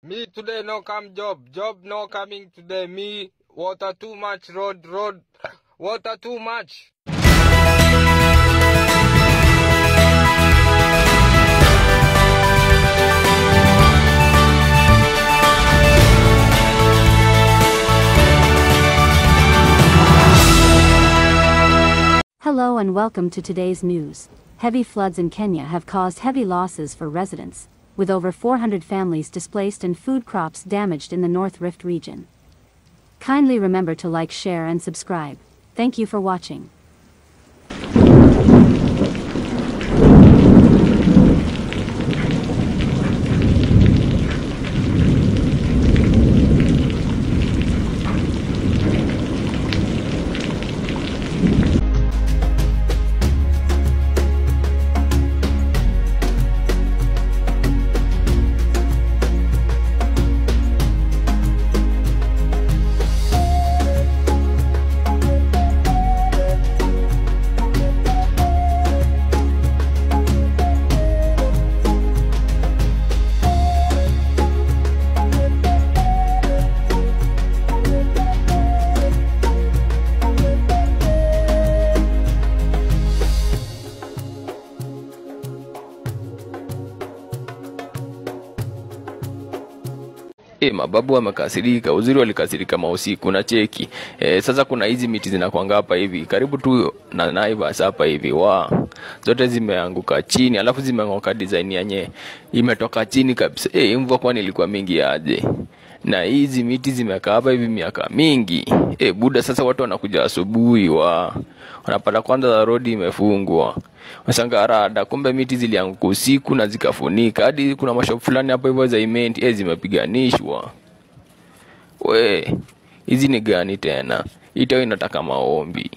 Me today no come job. Job no coming today. Me water too much. Road road water too much. Hello and welcome to today's news. Heavy floods in Kenya have caused heavy losses for residents, with over 400 families displaced and food crops damaged in the North Rift region. Kindly remember to like, share, and subscribe. Thank you for watching. E, mababu wamekasirika, uzuri walikasirika mausiku na cheki. E, sasa kuna hizi miti zinakwanga hapa hivi karibu tu na Naivas hapa hivi wa zote zimeanguka chini, alafu zimeng'oka design yenye imetoka chini kabisa. E, mvua kwani ilikuwa mingi aje? Na hizi miti zimekaa hapa hivi miaka mingi. E, buda sasa watu wanakuja asubuhi wa wanapata kwanza rodi imefungwa wasangarada kumbe miti zilianguka usiku na zikafunika hadi kuna mashop fulani hapo hivyo za imenti e, zimepiganishwa. We, hizi ni gani tena? itao inataka maombi.